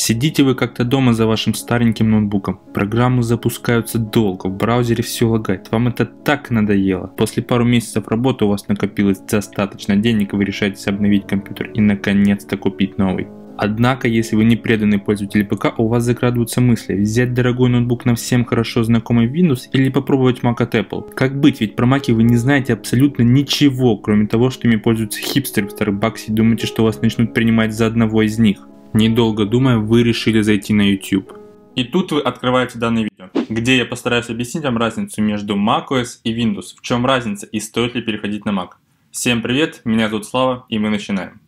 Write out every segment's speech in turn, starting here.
Сидите вы как-то дома за вашим стареньким ноутбуком, программы запускаются долго, в браузере все лагает, вам это так надоело. После пару месяцев работы у вас накопилось достаточно денег и вы решаете обновить компьютер и наконец-то купить новый. Однако, если вы не преданный пользователь ПК, у вас закрадываются мысли, взять дорогой ноутбук на всем хорошо знакомый Windows или попробовать Mac от Apple. Как быть, ведь про Mac вы не знаете абсолютно ничего, кроме того, что ими пользуются хипстеры в Starbucks и думаете, что вас начнут принимать за одного из них. Недолго думая, вы решили зайти на YouTube. И тут вы открываете данное видео, где я постараюсь объяснить вам разницу между macOS и Windows, в чем разница и стоит ли переходить на Mac. Всем привет, меня зовут Слава и мы начинаем.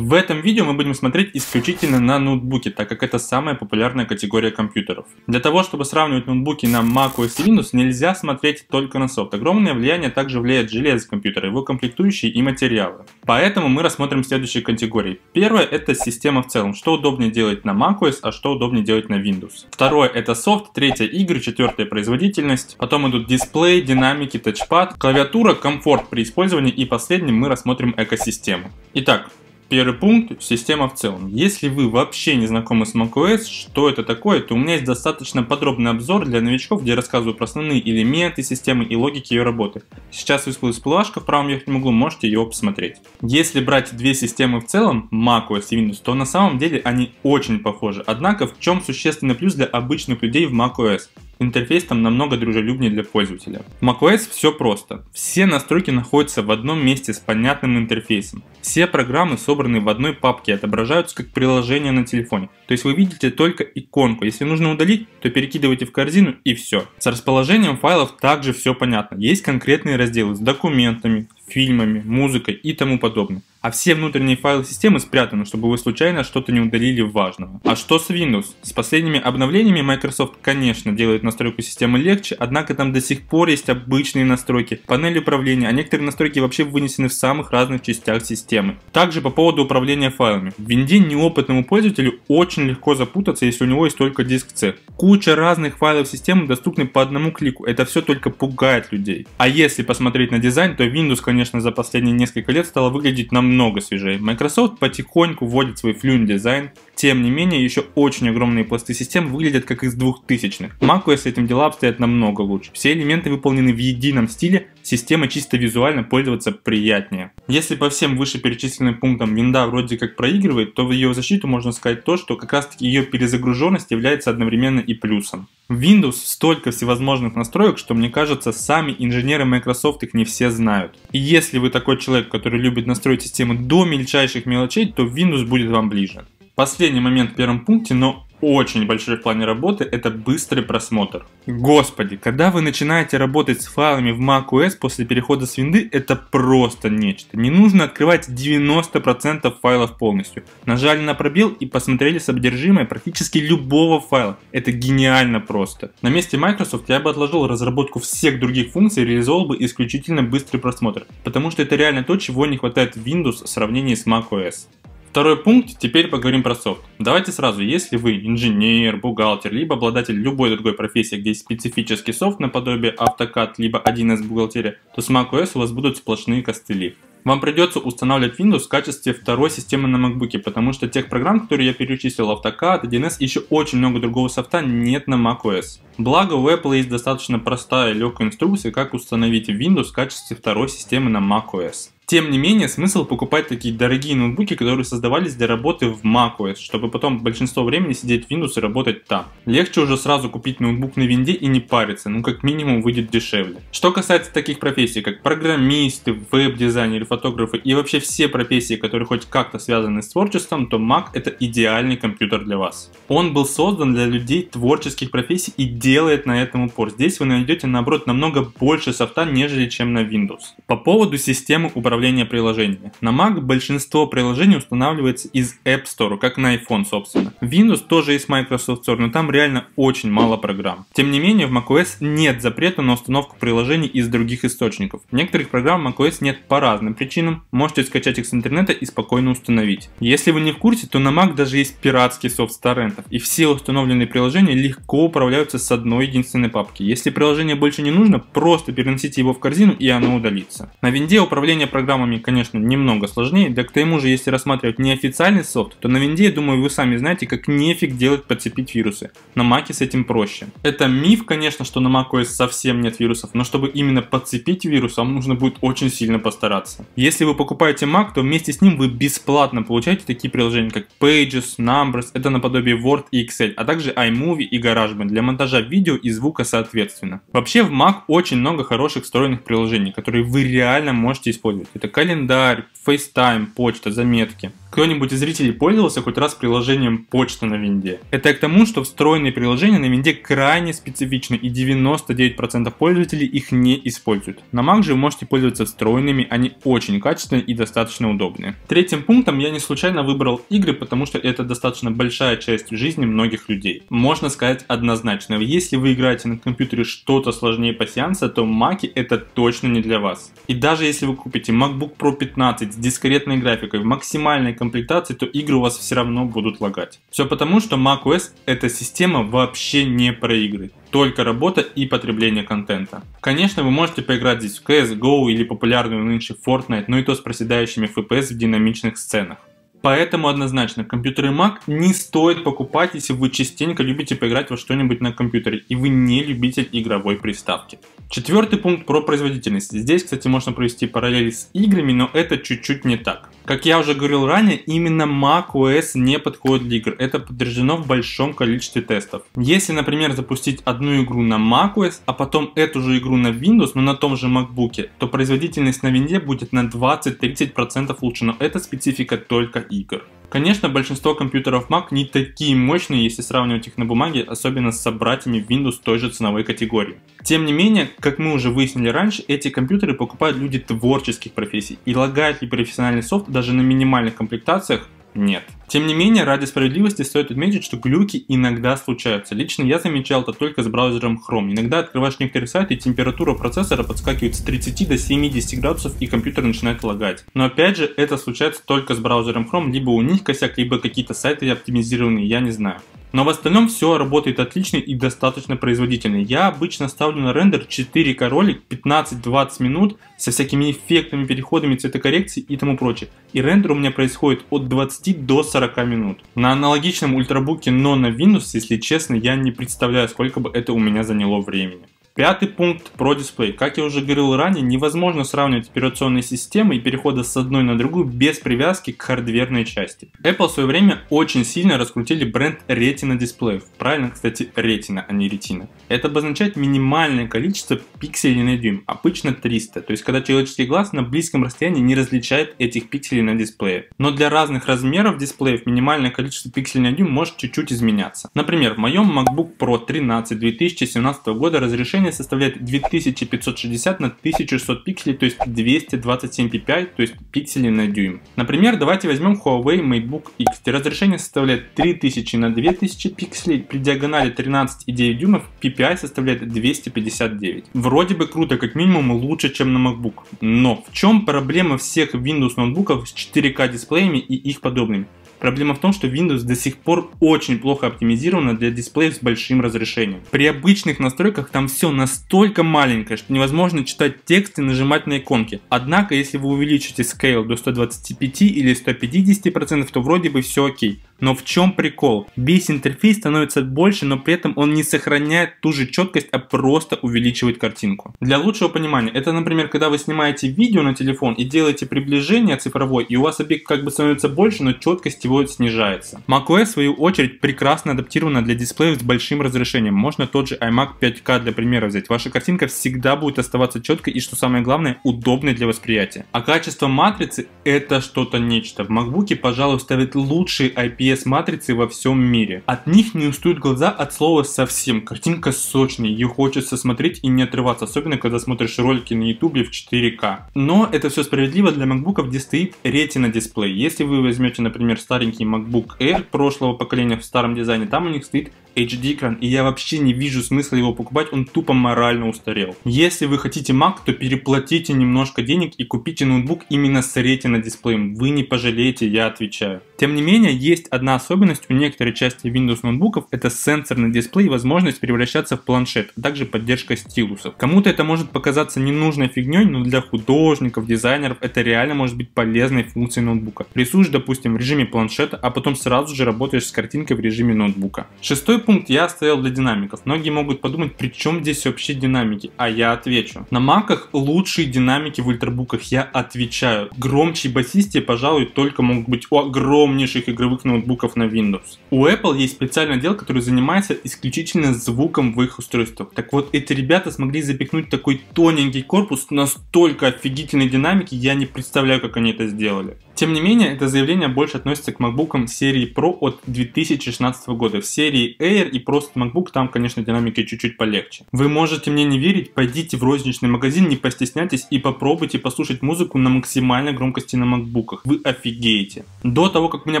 В этом видео мы будем смотреть исключительно на ноутбуки, так как это самая популярная категория компьютеров. Для того, чтобы сравнивать ноутбуки на macOS и Windows, нельзя смотреть только на софт. Огромное влияние также влияет железо компьютера, его комплектующие и материалы. Поэтому мы рассмотрим следующие категории. Первое это система в целом, что удобнее делать на macOS, а что удобнее делать на Windows. Второе это софт, третье игры, четвертое производительность. Потом идут дисплей, динамики, тачпад, клавиатура, комфорт при использовании и последним мы рассмотрим экосистему. Итак, Первый пункт – система в целом. Если вы вообще не знакомы с macOS, что это такое, то у меня есть достаточно подробный обзор для новичков, где я рассказываю про основные элементы системы и логики ее работы. Сейчас высветилась плашка в правом верхнем углу, можете его посмотреть. Если брать две системы в целом, macOS и Windows, то на самом деле они очень похожи. Однако в чем существенный плюс для обычных людей в macOS? Интерфейс там намного дружелюбнее для пользователя. В macOS все просто. Все настройки находятся в одном месте с понятным интерфейсом. Все программы собраны в одной папке отображаются как приложение на телефоне. То есть вы видите только иконку. Если нужно удалить, то перекидывайте в корзину и все. С расположением файлов также все понятно. Есть конкретные разделы с документами, фильмами, музыкой и тому подобное. А все внутренние файлы системы спрятаны, чтобы вы случайно что-то не удалили важного. А что с Windows? С последними обновлениями Microsoft, конечно, делает настройку системы легче, однако там до сих пор есть обычные настройки, панель управления, а некоторые настройки вообще вынесены в самых разных частях системы. Также по поводу управления файлами. В Винде неопытному пользователю очень легко запутаться, если у него есть только диск C. Куча разных файлов системы доступны по одному клику, это все только пугает людей. А если посмотреть на дизайн, то Windows, конечно, за последние несколько лет стало выглядеть намного намного свежее. Microsoft потихоньку вводит свой Fluent дизайн, тем не менее, еще очень огромные пласты систем выглядят как из 2000-х. macOS с этим дела обстоят намного лучше. Все элементы выполнены в едином стиле, система чисто визуально пользоваться приятнее. Если по всем вышеперечисленным пунктам винда вроде как проигрывает, то в ее защиту можно сказать то, что как раз таки ее перезагруженность является одновременно и плюсом. В Windows столько всевозможных настроек, что мне кажется, сами инженеры Microsoft их не все знают. И если вы такой человек, который любит настроить систему до мельчайших мелочей, то Windows будет вам ближе. Последний момент в первом пункте, но очень большой в плане работы, это быстрый просмотр. Господи, когда вы начинаете работать с файлами в macOS после перехода с винды, это просто нечто. Не нужно открывать 90% файлов полностью. Нажали на пробел и посмотрели содержимое практически любого файла. Это гениально просто. На месте Microsoft я бы отложил разработку всех других функций и реализовал бы исключительно быстрый просмотр. Потому что это реально то, чего не хватает в Windows в сравнении с macOS. Второй пункт, теперь поговорим про софт. Давайте сразу, если вы инженер, бухгалтер, либо обладатель любой другой профессии, где есть специфический софт наподобие AutoCAD, либо 1С бухгалтерия, то с macOS у вас будут сплошные костыли. Вам придется устанавливать Windows в качестве второй системы на MacBook, потому что тех программ, которые я перечислил, AutoCAD, 1С, еще очень много другого софта нет на macOS. Благо у Apple есть достаточно простая и легкая инструкция, как установить Windows в качестве второй системы на macOS. Тем не менее, смысл покупать такие дорогие ноутбуки, которые создавались для работы в macOS, чтобы потом большинство времени сидеть в Windows и работать там. Легче уже сразу купить ноутбук на винде и не париться, ну как минимум выйдет дешевле. Что касается таких профессий, как программисты, веб-дизайнеры, фотографы и вообще все профессии, которые хоть как-то связаны с творчеством, то Mac это идеальный компьютер для вас. Он был создан для людей творческих профессий и делает на этом упор. Здесь вы найдете наоборот намного больше софта, нежели чем на Windows. По поводу системы управления приложениями. На Mac большинство приложений устанавливается из App Store, как на iPhone, собственно. Windows тоже есть Microsoft Store, но там реально очень мало программ. Тем не менее, в macOS нет запрета на установку приложений из других источников. Некоторых программ macOS нет по разным причинам, можете скачать их с интернета и спокойно установить. Если вы не в курсе, то на Mac даже есть пиратский софт с торрентов, и все установленные приложения легко управляются с одной единственной папки. Если приложение больше не нужно, просто переносите его в корзину и оно удалится. На винде управление программами, конечно, немного сложнее, да к тому же, если рассматривать неофициальный софт, то на винде, думаю, вы сами знаете, как нефиг делать подцепить вирусы. На маке с этим проще. Это миф, конечно, что на macOS совсем нет вирусов, но чтобы именно подцепить вирус, вам нужно будет очень сильно постараться. Если вы покупаете Mac, то вместе с ним вы бесплатно получаете такие приложения, как Pages, Numbers, это наподобие Word и Excel, а также iMovie и GarageBand для монтажа видео и звука соответственно. Вообще в Mac очень много хороших встроенных приложений, которые вы реально можете использовать. Это календарь, FaceTime, почта, заметки. Кто-нибудь из зрителей пользовался хоть раз приложением почта на винде? Это к тому, что встроенные приложения на винде крайне специфичны и 99% пользователей их не используют. На Mac же вы можете пользоваться встроенными, они очень качественные и достаточно удобные. Третьим пунктом я не случайно выбрал игры, потому что это достаточно большая часть жизни многих людей. Можно сказать однозначно, если вы играете на компьютере что-то сложнее пассианса, то Mac это точно не для вас. И даже если вы купите MacBook Pro 15 с дискретной графикой в максимальной комплектации, то игры у вас все равно будут лагать. Все потому, что macOS эта система вообще не про игры только работа и потребление контента. Конечно, вы можете поиграть здесь в CSGO или популярную нынче Fortnite, но и то с проседающими FPS в динамичных сценах. Поэтому однозначно, компьютеры Mac не стоит покупать, если вы частенько любите поиграть во что-нибудь на компьютере и вы не любитель игровой приставки. Четвертый пункт про производительность. Здесь, кстати, можно провести параллели с играми, но это чуть-чуть не так. Как я уже говорил ранее, именно macOS не подходит для игр. Это подтверждено в большом количестве тестов. Если, например, запустить одну игру на macOS, а потом эту же игру на Windows, но на том же MacBook, то производительность на винде будет на 20-30% лучше, но это специфика только игр. Конечно, большинство компьютеров Mac не такие мощные, если сравнивать их на бумаге, особенно с собратьями Windows той же ценовой категории. Тем не менее, как мы уже выяснили раньше, эти компьютеры покупают люди творческих профессий, и лагает ли профессиональный софт даже на минимальных комплектациях нет. Тем не менее, ради справедливости стоит отметить, что глюки иногда случаются. Лично я замечал это только с браузером Chrome. Иногда открываешь некоторые сайты, и температура процессора подскакивает с 30 до 70 градусов, и компьютер начинает лагать. Но опять же, это случается только с браузером Chrome, либо у них косяк, либо какие-то сайты оптимизированные, я не знаю. Но в остальном все работает отлично и достаточно производительно. Я обычно ставлю на рендер 4К ролик 15-20 минут со всякими эффектами, переходами, цветокоррекцией и тому прочее. И рендер у меня происходит от 20 до 40 минут. На аналогичном ультрабуке, но на Windows, если честно, я не представляю, сколько бы это у меня заняло времени. Пятый пункт про дисплей. Как я уже говорил ранее, невозможно сравнивать операционные системы и перехода с одной на другую без привязки к хардверной части. Apple в свое время очень сильно раскрутили бренд Retina дисплеев. Правильно, кстати, Retina, а не Retina. Это обозначает минимальное количество пикселей на дюйм, обычно 300, то есть когда человеческий глаз на близком расстоянии не различает этих пикселей на дисплее. Но для разных размеров дисплеев минимальное количество пикселей на дюйм может чуть-чуть изменяться. Например, в моем MacBook Pro 13 2017 года разрешение разрешение составляет 2560 на 1600 пикселей, то есть 227 ppi, то есть пикселей на дюйм. Например, давайте возьмем Huawei MateBook X, разрешение составляет 3000 на 2000 пикселей, при диагонали 13,9 дюймов PPI составляет 259. Вроде бы круто, как минимум лучше, чем на MacBook. Но в чем проблема всех Windows ноутбуков с 4К дисплеями и их подобными? Проблема в том, что Windows до сих пор очень плохо оптимизирована для дисплеев с большим разрешением. При обычных настройках там все настолько маленькое, что невозможно читать текст и нажимать на иконки. Однако, если вы увеличите Scale до 125 или 150%, то вроде бы все окей. Но в чем прикол? Весь интерфейс становится больше, но при этом он не сохраняет ту же четкость, а просто увеличивает картинку. Для лучшего понимания, это, например, когда вы снимаете видео на телефон и делаете приближение цифровой, и у вас объект как бы становится больше, но четкость его снижается. macOS, в свою очередь, прекрасно адаптирована для дисплеев с большим разрешением. Можно тот же iMac 5K для примера взять. Ваша картинка всегда будет оставаться четкой и, что самое главное, удобной для восприятия. А качество матрицы это что-то нечто. В MacBook, пожалуй, ставят лучшие IPS IPS-матрицы во всем мире. От них не устают глаза от слова совсем. Картинка сочная, ее хочется смотреть и не отрываться, особенно когда смотришь ролики на ютубе в 4К. Но это все справедливо для MacBook, где стоит Retina дисплей. Если вы возьмете, например, старенький MacBook Air прошлого поколения в старом дизайне, там у них стоит HD экран, и я вообще не вижу смысла его покупать, он тупо морально устарел. Если вы хотите Mac, то переплатите немножко денег и купите ноутбук именно с Retina дисплеем, вы не пожалеете, я отвечаю. Тем не менее, есть одна особенность у некоторой части Windows ноутбуков это сенсорный дисплей и возможность превращаться в планшет, а также поддержка стилусов. Кому-то это может показаться ненужной фигней, но для художников, дизайнеров это реально может быть полезной функцией ноутбука. Рисуешь, допустим, в режиме планшета, а потом сразу же работаешь с картинкой в режиме ноутбука. Шестой пункт я оставил для динамиков. Многие могут подумать, при чем здесь вообще динамики? А я отвечу. На маках лучшие динамики в ультрабуках, я отвечаю. Громче и басистее, пожалуй, только могут быть у огромнейших игровых ноутбуков на Windows. У Apple есть специальный отдел, который занимается исключительно звуком в их устройствах. Так вот, эти ребята смогли запихнуть такой тоненький корпус настолько офигительной динамики, я не представляю, как они это сделали. Тем не менее, это заявление больше относится к MacBook серии Pro от 2016 года. В серии Air и просто MacBook там, конечно, динамика чуть-чуть полегче. Вы можете мне не верить, пойдите в розничный магазин, не постесняйтесь и попробуйте послушать музыку на максимальной громкости на MacBook. Вы офигеете. До того, как у меня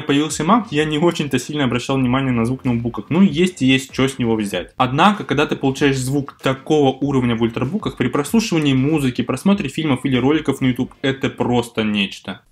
появился Mac, я не очень-то сильно обращал внимание на звук на ноутбуках. Ну, есть и есть, что с него взять. Однако, когда ты получаешь звук такого уровня в ультрабуках, при прослушивании музыки, просмотре фильмов или роликов на YouTube, это просто нечто.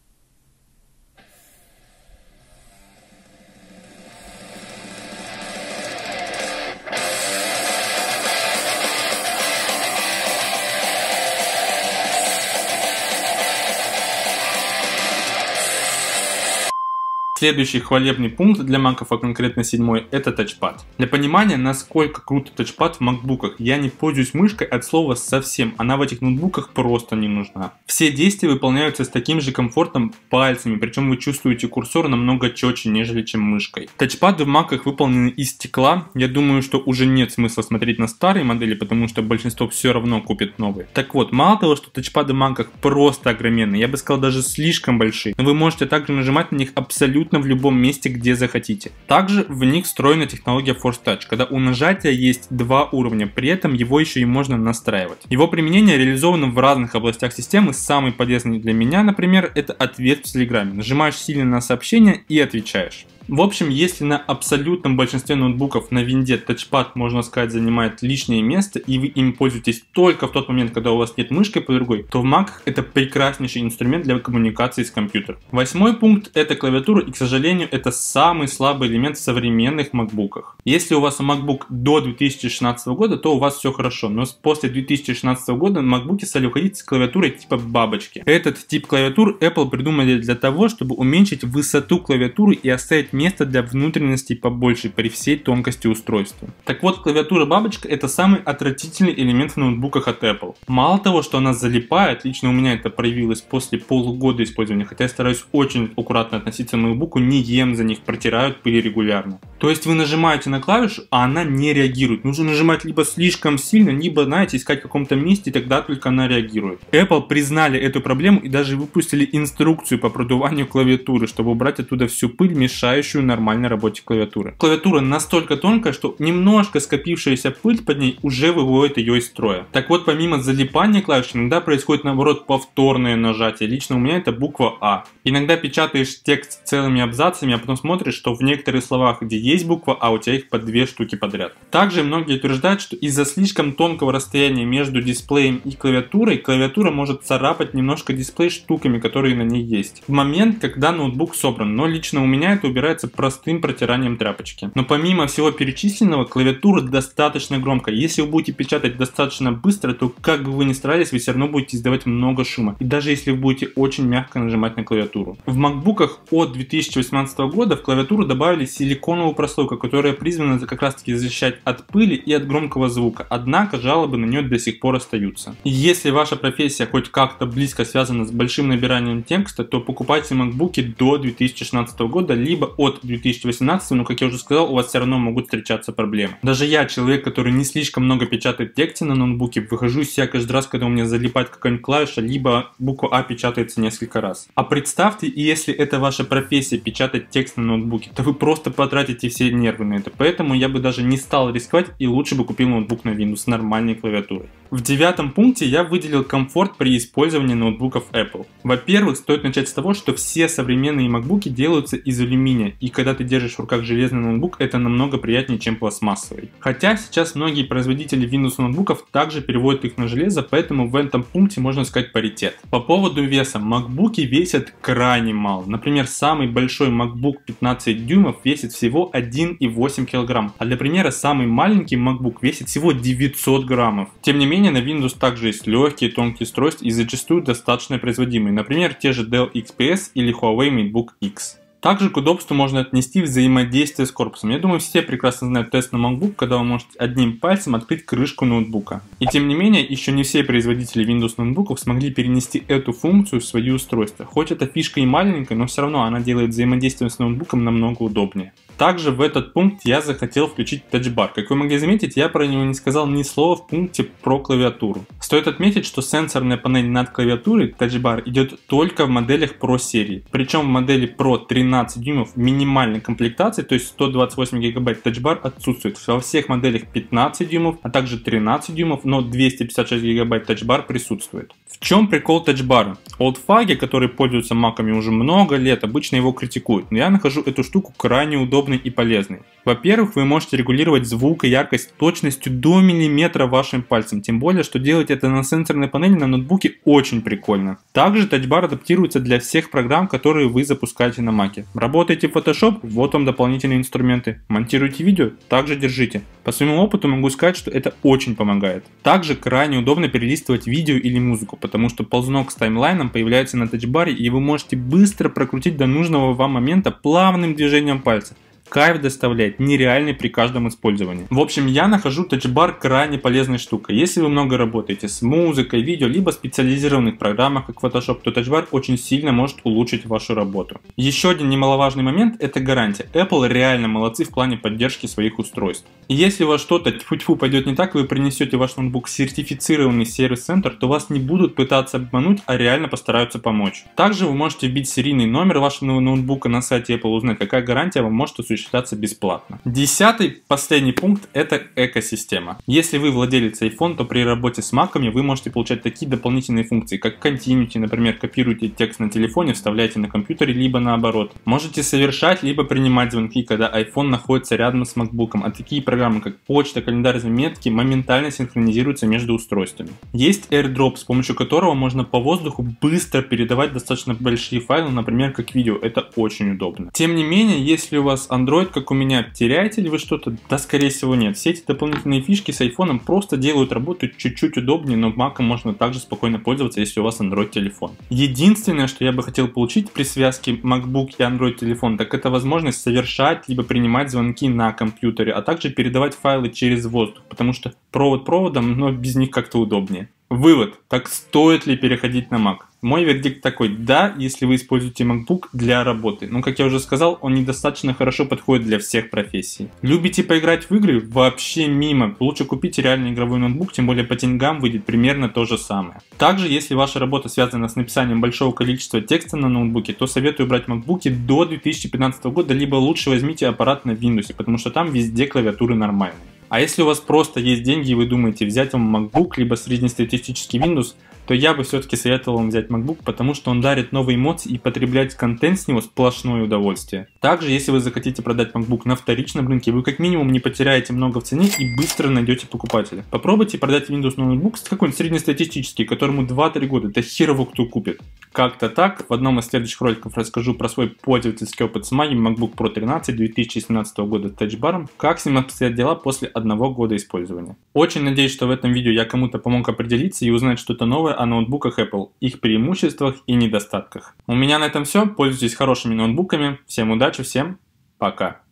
Следующий хвалебный пункт для маков, а конкретно седьмой, это тачпад. Для понимания, насколько круто тачпад в макбуках, я не пользуюсь мышкой от слова совсем, она в этих ноутбуках просто не нужна. Все действия выполняются с таким же комфортом пальцами, причем вы чувствуете курсор намного четче, нежели чем мышкой. Тачпады в маках выполнены из стекла, я думаю, что уже нет смысла смотреть на старые модели, потому что большинство все равно купит новые. Так вот, мало того, что тачпады в маках просто огроменные, я бы сказал даже слишком большие, но вы можете также нажимать на них абсолютно абсолютно в любом месте, где захотите. Также в них встроена технология Force Touch, когда у нажатия есть два уровня, при этом его еще и можно настраивать. Его применение реализовано в разных областях системы, самый полезный для меня, например, это ответ в Телеграме. Нажимаешь сильно на сообщение и отвечаешь. В общем, если на абсолютном большинстве ноутбуков на винде тачпад, можно сказать, занимает лишнее место, и вы им пользуетесь только в тот момент, когда у вас нет мышки по другой, то в Mac это прекраснейший инструмент для коммуникации с компьютером. Восьмой пункт это клавиатура, и, к сожалению, это самый слабый элемент в современных MacBook. Если у вас MacBook до 2016 года, то у вас все хорошо, но после 2016 года MacBook стали уходить с клавиатурой типа бабочки. Этот тип клавиатур Apple придумали для того, чтобы уменьшить высоту клавиатуры и оставить место для внутренностей побольше при всей тонкости устройства. Так вот, клавиатура бабочка это самый отвратительный элемент в ноутбуках от Apple. Мало того, что она залипает, лично у меня это проявилось после полугода использования, хотя я стараюсь очень аккуратно относиться к ноутбуку, не ем за них, протирают пыль регулярно. То есть вы нажимаете на клавишу, а она не реагирует. Нужно нажимать либо слишком сильно, либо, знаете, искать в каком-то месте, и тогда только она реагирует. Apple признали эту проблему и даже выпустили инструкцию по продуванию клавиатуры, чтобы убрать оттуда всю пыль, мешающую мешающую нормальной работе клавиатуры. Клавиатура настолько тонкая, что немножко скопившаяся пыль под ней уже выводит ее из строя. Так вот, помимо залипания клавиш, иногда происходит наоборот повторное нажатие. Лично у меня это буква А. Иногда печатаешь текст целыми абзацами, а потом смотришь, что в некоторых словах, где есть буква А, у тебя их по две штуки подряд. Также многие утверждают, что из-за слишком тонкого расстояния между дисплеем и клавиатурой, клавиатура может царапать немножко дисплей штуками, которые на ней есть. В момент, когда ноутбук собран, но лично у меня это убирает является простым протиранием тряпочки. Но помимо всего перечисленного, клавиатура достаточно громкая. Если вы будете печатать достаточно быстро, то как бы вы ни старались, вы все равно будете издавать много шума. И даже если вы будете очень мягко нажимать на клавиатуру. В макбуках от 2018 года в клавиатуру добавили силиконовую прослойку, которая призвана как раз таки защищать от пыли и от громкого звука. Однако жалобы на нее до сих пор остаются. Если ваша профессия хоть как-то близко связана с большим набиранием текста, то покупайте макбуки до 2016 года, либо от от 2018, но, как я уже сказал, у вас все равно могут встречаться проблемы. Даже я, человек, который не слишком много печатает тексте на ноутбуке, выхожу из себя каждый раз, когда у меня залипает какая-нибудь клавиша, либо буква А печатается несколько раз. А представьте, если это ваша профессия печатать текст на ноутбуке, то вы просто потратите все нервы на это. Поэтому я бы даже не стал рисковать и лучше бы купил ноутбук на Windows с нормальной клавиатурой. В девятом пункте я выделил комфорт при использовании ноутбуков Apple. Во-первых, стоит начать с того, что все современные MacBook делаются из алюминия, и когда ты держишь в руках железный ноутбук, это намного приятнее, чем пластмассовый. Хотя сейчас многие производители Windows ноутбуков также переводят их на железо, поэтому в этом пункте можно сказать паритет. По поводу веса, MacBook весят крайне мало. Например, самый большой MacBook 15 дюймов весит всего 1,8 кг, а для примера самый маленький MacBook весит всего 900 граммов. Тем не менее, на Windows также есть легкие, тонкие устройства и зачастую достаточно производимые, например, те же Dell XPS или Huawei MateBook X. Также к удобству можно отнести взаимодействие с корпусом. Я думаю, все прекрасно знают тест на MacBook, когда вы можете одним пальцем открыть крышку ноутбука. И тем не менее, еще не все производители Windows ноутбуков смогли перенести эту функцию в свои устройства. Хоть эта фишка и маленькая, но все равно она делает взаимодействие с ноутбуком намного удобнее. Также в этот пункт я захотел включить тачбар. Как вы могли заметить, я про него не сказал ни слова в пункте про клавиатуру. Стоит отметить, что сенсорная панель над клавиатурой тачбар идет только в моделях Pro серии. Причем в модели Pro 13 дюймов минимальной комплектации, то есть 128 гигабайт тачбар отсутствует. Во всех моделях 15 дюймов, а также 13 дюймов, но 256 гигабайт тачбар присутствует. В чем прикол тачбара? Олдфаги, которые пользуются маками уже много лет, обычно его критикуют, но я нахожу эту штуку крайне удобной и полезной. Во-первых, вы можете регулировать звук и яркость точностью до миллиметра вашим пальцем, тем более, что делать это на сенсорной панели на ноутбуке очень прикольно. Также тачбар адаптируется для всех программ, которые вы запускаете на маке. Работаете в Photoshop? Вот вам дополнительные инструменты. Монтируете видео? Также держите. По своему опыту могу сказать, что это очень помогает. Также крайне удобно перелистывать видео или музыку, потому что ползунок с таймлайном появляется на тачбаре и вы можете быстро прокрутить до нужного вам момента плавным движением пальца. Кайф доставляет нереальный при каждом использовании. В общем, я нахожу тачбар крайне полезной штукой. Если вы много работаете с музыкой, видео, либо специализированных программах, как Photoshop, то тачбар очень сильно может улучшить вашу работу. Еще один немаловажный момент – это гарантия. Apple реально молодцы в плане поддержки своих устройств. Если у вас что-то тьфу-тьфу пойдет не так, вы принесете ваш ноутбук в сертифицированный сервис-центр, то вас не будут пытаться обмануть, а реально постараются помочь. Также вы можете вбить серийный номер вашего ноутбука на сайте Apple, узнать, какая гарантия вам может осуществить осуществляться бесплатно. Десятый, последний пункт – это экосистема. Если вы владелец iPhone, то при работе с маками вы можете получать такие дополнительные функции, как Continuity, например, копируете текст на телефоне, вставляете на компьютере, либо наоборот. Можете совершать, либо принимать звонки, когда iPhone находится рядом с MacBook, а такие программы, как почта, календарь заметки, моментально синхронизируются между устройствами. Есть AirDrop, с помощью которого можно по воздуху быстро передавать достаточно большие файлы, например, как видео. Это очень удобно. Тем не менее, если у вас Android Android, как у меня, теряете ли вы что-то? Да, скорее всего, нет. Все эти дополнительные фишки с iPhone просто делают работу чуть-чуть удобнее, но Mac можно также спокойно пользоваться, если у вас Android телефон. Единственное, что я бы хотел получить при связке MacBook и Android телефон, так это возможность совершать либо принимать звонки на компьютере, а также передавать файлы через воздух, потому что провод проводом, но без них как-то удобнее. Вывод. Так стоит ли переходить на Mac? Мой вердикт такой, да, если вы используете MacBook для работы. Но, как я уже сказал, он недостаточно хорошо подходит для всех профессий. Любите поиграть в игры? Вообще мимо. Лучше купить реальный игровой ноутбук, тем более по деньгам выйдет примерно то же самое. Также, если ваша работа связана с написанием большого количества текста на ноутбуке, то советую брать MacBook до 2015 года, либо лучше возьмите аппарат на Windows, потому что там везде клавиатуры нормальные. А если у вас просто есть деньги и вы думаете взять вам MacBook, либо среднестатистический Windows, то я бы все-таки советовал вам взять MacBook, потому что он дарит новые эмоции и потреблять контент с него сплошное удовольствие. Также, если вы захотите продать MacBook на вторичном рынке, вы как минимум не потеряете много в цене и быстро найдете покупателя. Попробуйте продать Windows ноутбук какой-нибудь среднестатистический, которому 2-3 года, это хер его кто купит. Как-то так, в одном из следующих роликов расскажу про свой пользовательский опыт с Maggi MacBook Pro 13 2017 года с тачбаром, как с ним обстоят дела после одного года использования. Очень надеюсь, что в этом видео я кому-то помог определиться и узнать что-то новое о ноутбуках Apple, их преимуществах и недостатках. У меня на этом все. Пользуйтесь хорошими ноутбуками. Всем удачи, всем пока.